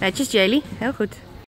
Netjes, Jelly. Heel goed.